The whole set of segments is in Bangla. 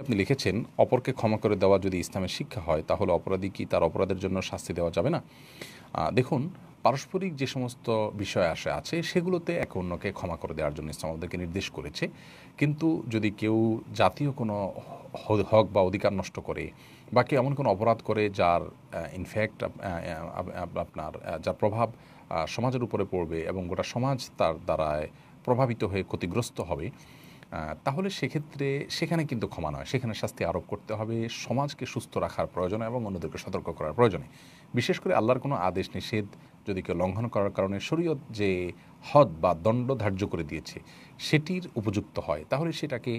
আপনি লিখেছেন, অপরকে ক্ষমা করে দেওয়া যদি ইসলামের শিক্ষা হয়, তাহলে অপরাধী কি তার অপরাধের জন্য শাস্তি দেওয়া যাবে না? দেখুন, পারস্পরিক যে সমস্ত বিষয় আসে, আছে, সেগুলোতে একে অন্যকে ক্ষমা করে দেওয়ার জন্য ইসলাম আমাদেরকে নির্দেশ করেছে। কিন্তু যদি কেউ জাতীয় কোনো হক বা অধিকার নষ্ট করে বা কেউ এমন কোনো অপরাধ করে যার ইনফ্যাক্ট আপনার যার প্রভাব সমাজের উপরে পড়বে এবং গোটা সমাজ তার দ্বারায় প্রভাবিত হয়ে ক্ষতিগ্রস্ত হবে তাহলে সেক্ষেত্রে সেখানে কিন্তু ক্ষমা নয়। সেখানে শাস্তি আরোপ করতে হবে, সমাজকে সুস্থ রাখার প্রয়োজনে এবং অন্যদেরকে সতর্ক করার প্রয়োজনে। বিশেষ করে আল্লাহর কোনো আদেশ নিষেধ যদি কেউ লঙ্ঘন করার কারণে শরীয়ত যে হদ বা দণ্ড ধার্য করে দিয়েছে, সেটির উপযুক্ত হয়, তাহলে সেটাকে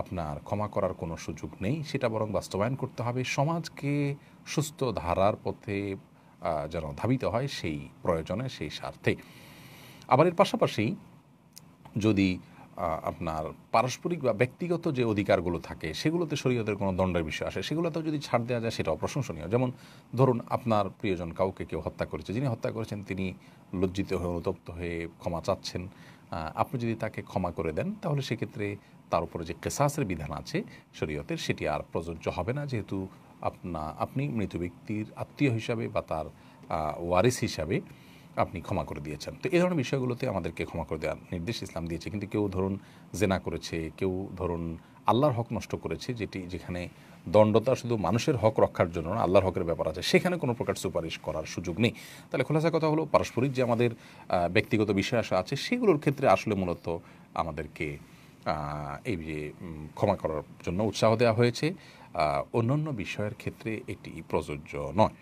আপনার ক্ষমা করার কোনো সুযোগ নেই। সেটা বরং বাস্তবায়ন করতে হবে। সমাজকে সুস্থ ধারার পথে যেন ধাবিত হয় সেই প্রয়োজনে, সেই স্বার্থে। আবার এর পাশাপাশি যদি আপনার পারস্পরিক বা ব্যক্তিগত যে অধিকারগুলো থাকে, সেগুলোতে শরীয়তের কোনো দণ্ডের বিষয় আসে। সেগুলোতেও যদি ছাড় দেওয়া যায়, সেটাও প্রশংসনীয়। যেমন ধরুন আপনার প্রিয়জন কাউকে কেউ হত্যা করেছে, যিনি হত্যা করেছেন তিনি লজ্জিত হয়ে, অনুতপ্ত হয়ে ক্ষমা চাচ্ছেন। আপনি যদি তাকে ক্ষমা করে দেন, তাহলে সেক্ষেত্রে তার উপরে যে কেসাসের বিধান আছে শরীয়তের, সেটি আর প্রযোজ্য হবে না। যেহেতু আপনা, আপনি মৃত ব্যক্তির আত্মীয় হিসাবে বা তার ওয়ারিস হিসাবে আপনি ক্ষমা করে দিয়েছেন। তো এই ধরনের বিষয়গুলোতে আমাদেরকে ক্ষমা করে দেওয়ার নির্দেশ ইসলাম দিয়েছে। কিন্তু কেউ ধরুন জেনা করেছে, কেউ ধরুন আল্লাহর হক নষ্ট করেছে, যেটি, যেখানে দণ্ডতা শুধু মানুষের হক রক্ষার জন্য আল্লাহর হকের ব্যাপার আছে, সেখানে কোনো প্রকার সুপারিশ করার সুযোগ নেই। তাহলে খোলাসা কথা হলো, পারস্পরিক যে আমাদের ব্যক্তিগত বিষয় আসা আছে, সেগুলোর ক্ষেত্রে আসলে মূলত আমাদেরকে এই যে ক্ষমা করার জন্য উৎসাহ দেওয়া হয়েছে। অন্যান্য বিষয়ের ক্ষেত্রে এটি প্রযোজ্য নয়।